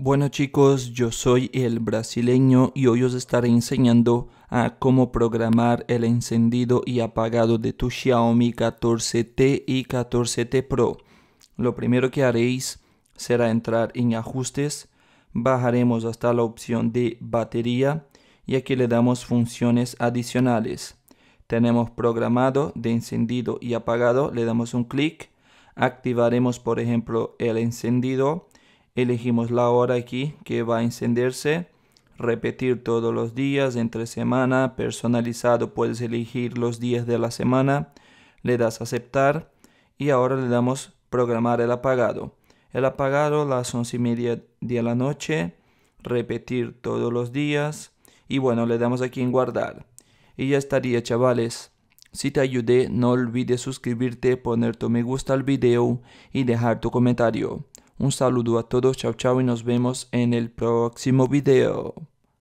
Bueno chicos, yo soy el brasileño y hoy os estaré enseñando a cómo programar el encendido y apagado de tu Xiaomi 14T y 14T Pro. Lo primero que haréis será entrar en ajustes, bajaremos hasta la opción de batería y aquí le damos funciones adicionales. Tenemos programado de encendido y apagado, le damos un clic, activaremos por ejemplo el encendido elegimos la hora aquí que va a encenderse. Repetir todos los días entre semana personalizado puedes elegir los días de la semana le das aceptar y ahora le damos programar el apagado. El apagado las once y media de la noche repetir todos los días y bueno le damos aquí en guardar. Y ya estaría chavales. Si te ayudé no olvides suscribirte poner tu me gusta al video y dejar tu comentario un saludo a todos, chao chao y nos vemos en el próximo video.